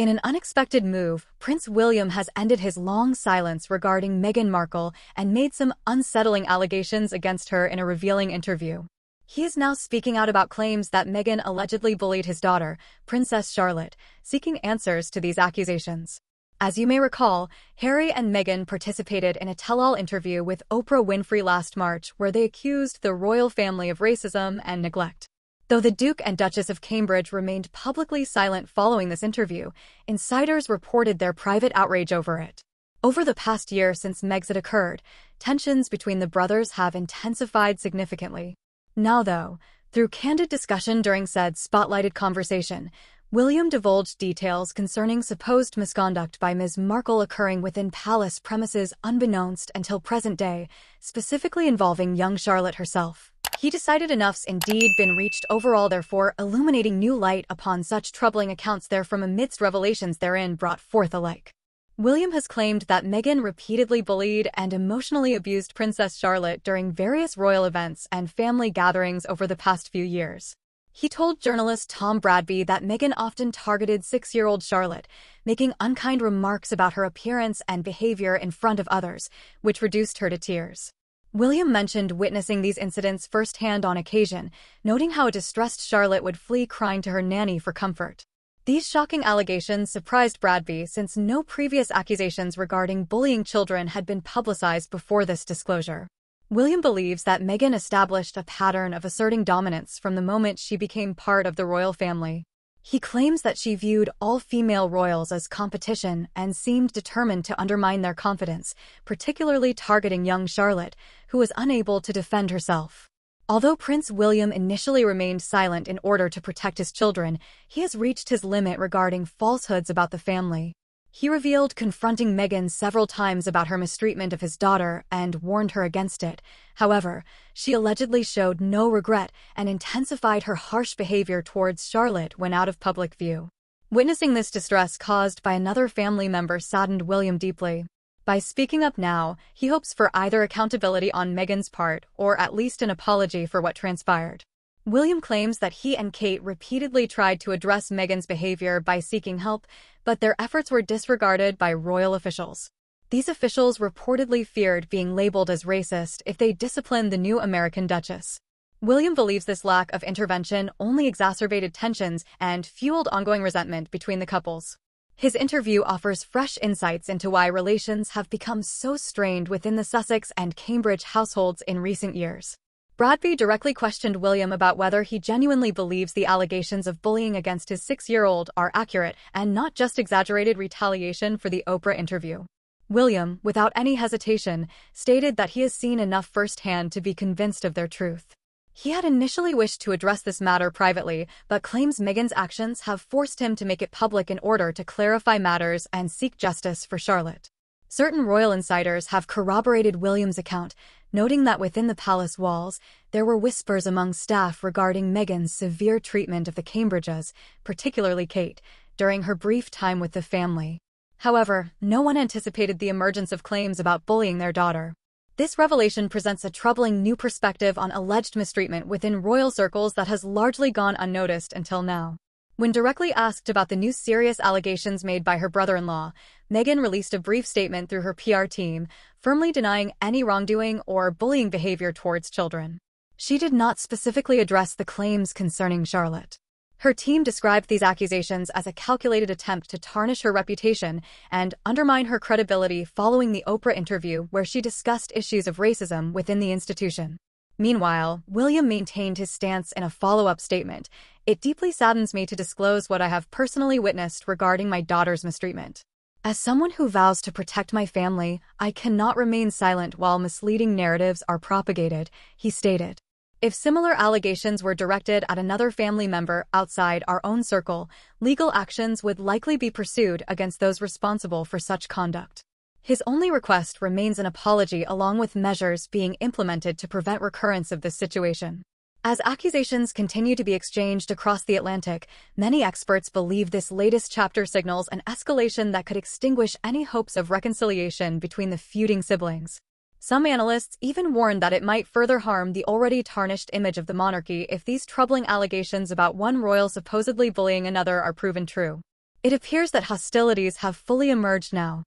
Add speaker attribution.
Speaker 1: In an unexpected move, Prince William has ended his long silence regarding Meghan Markle and made some unsettling allegations against her in a revealing interview. He is now speaking out about claims that Meghan allegedly bullied his daughter, Princess Charlotte, seeking answers to these accusations. As you may recall, Harry and Meghan participated in a tell-all interview with Oprah Winfrey last March where they accused the royal family of racism and neglect. Though the Duke and Duchess of Cambridge remained publicly silent following this interview, insiders reported their private outrage over it. Over the past year since Megxit occurred, tensions between the brothers have intensified significantly. Now though, through candid discussion during said spotlighted conversation, William divulged details concerning supposed misconduct by Ms. Markle occurring within palace premises unbeknownst until present day, specifically involving young Charlotte herself. He decided enough's indeed been reached overall therefore illuminating new light upon such troubling accounts therefrom amidst revelations therein brought forth alike. William has claimed that Meghan repeatedly bullied and emotionally abused Princess Charlotte during various royal events and family gatherings over the past few years. He told journalist Tom Bradby that Meghan often targeted six-year-old Charlotte, making unkind remarks about her appearance and behavior in front of others, which reduced her to tears. William mentioned witnessing these incidents firsthand on occasion, noting how a distressed Charlotte would flee crying to her nanny for comfort. These shocking allegations surprised Bradby since no previous accusations regarding bullying children had been publicized before this disclosure. William believes that Meghan established a pattern of asserting dominance from the moment she became part of the royal family. He claims that she viewed all female royals as competition and seemed determined to undermine their confidence, particularly targeting young Charlotte, who was unable to defend herself. Although Prince William initially remained silent in order to protect his children, he has reached his limit regarding falsehoods about the family. He revealed confronting Meghan several times about her mistreatment of his daughter and warned her against it. However, she allegedly showed no regret and intensified her harsh behavior towards Charlotte when out of public view. Witnessing this distress caused by another family member saddened William deeply. By speaking up now, he hopes for either accountability on Meghan's part or at least an apology for what transpired. William claims that he and Kate repeatedly tried to address Meghan's behavior by seeking help, but their efforts were disregarded by royal officials. These officials reportedly feared being labeled as racist if they disciplined the new American Duchess. William believes this lack of intervention only exacerbated tensions and fueled ongoing resentment between the couples. His interview offers fresh insights into why relations have become so strained within the Sussex and Cambridge households in recent years. Bradby directly questioned William about whether he genuinely believes the allegations of bullying against his six-year-old are accurate and not just exaggerated retaliation for the Oprah interview. William, without any hesitation, stated that he has seen enough firsthand to be convinced of their truth. He had initially wished to address this matter privately, but claims Meghan's actions have forced him to make it public in order to clarify matters and seek justice for Charlotte. Certain royal insiders have corroborated William's account, noting that within the palace walls, there were whispers among staff regarding Meghan's severe treatment of the Cambridges, particularly Kate, during her brief time with the family. However, no one anticipated the emergence of claims about bullying their daughter. This revelation presents a troubling new perspective on alleged mistreatment within royal circles that has largely gone unnoticed until now. When directly asked about the new serious allegations made by her brother-in-law, Meghan released a brief statement through her PR team, firmly denying any wrongdoing or bullying behavior towards children. She did not specifically address the claims concerning Charlotte. Her team described these accusations as a calculated attempt to tarnish her reputation and undermine her credibility following the Oprah interview where she discussed issues of racism within the institution. Meanwhile, William maintained his stance in a follow-up statement. It deeply saddens me to disclose what I have personally witnessed regarding my daughter's mistreatment. As someone who vows to protect my family, I cannot remain silent while misleading narratives are propagated, he stated. If similar allegations were directed at another family member outside our own circle, legal actions would likely be pursued against those responsible for such conduct. His only request remains an apology along with measures being implemented to prevent recurrence of this situation. As accusations continue to be exchanged across the Atlantic, many experts believe this latest chapter signals an escalation that could extinguish any hopes of reconciliation between the feuding siblings. Some analysts even warn that it might further harm the already tarnished image of the monarchy if these troubling allegations about one royal supposedly bullying another are proven true. It appears that hostilities have fully emerged now.